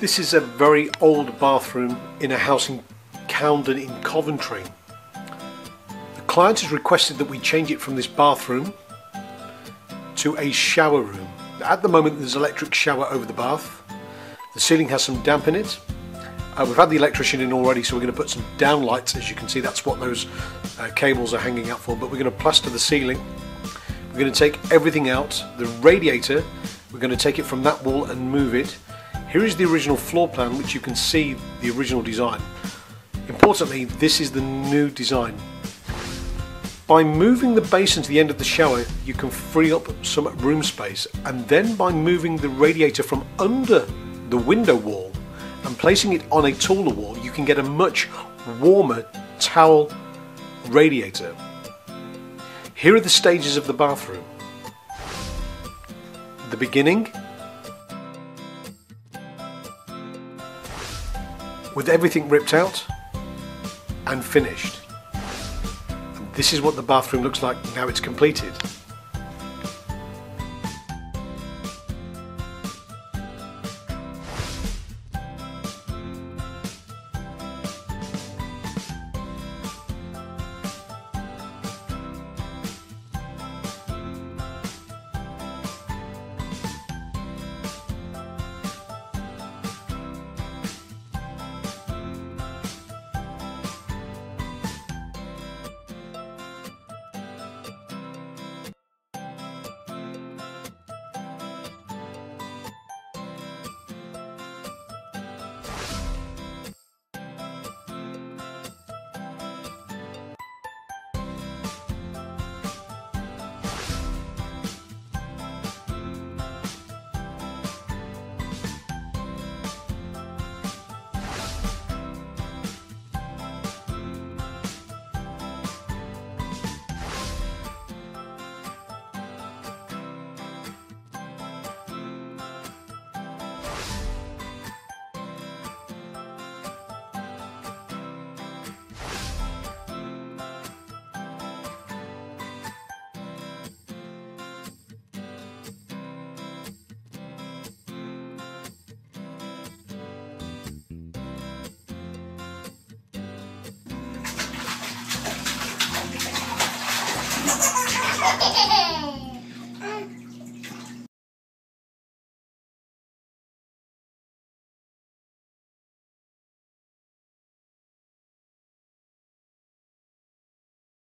This is a very old bathroom in a house in Coundon in Coventry. The client has requested that we change it from this bathroom to a shower room. At the moment there's an electric shower over the bath. The ceiling has some damp in it. Uh, we've had the electrician in already so we're going to put some down lights as you can see that's what those uh, cables are hanging out for but we're going to plaster the ceiling. We're going to take everything out. The radiator we're going to take it from that wall and move it. Here is the original floor plan which you can see the original design. Importantly this is the new design. By moving the basin to the end of the shower, you can free up some room space and then by moving the radiator from under the window wall and placing it on a taller wall, you can get a much warmer towel radiator. Here are the stages of the bathroom. The beginning, with everything ripped out and finished. And this is what the bathroom looks like now it's completed. Hehehehe!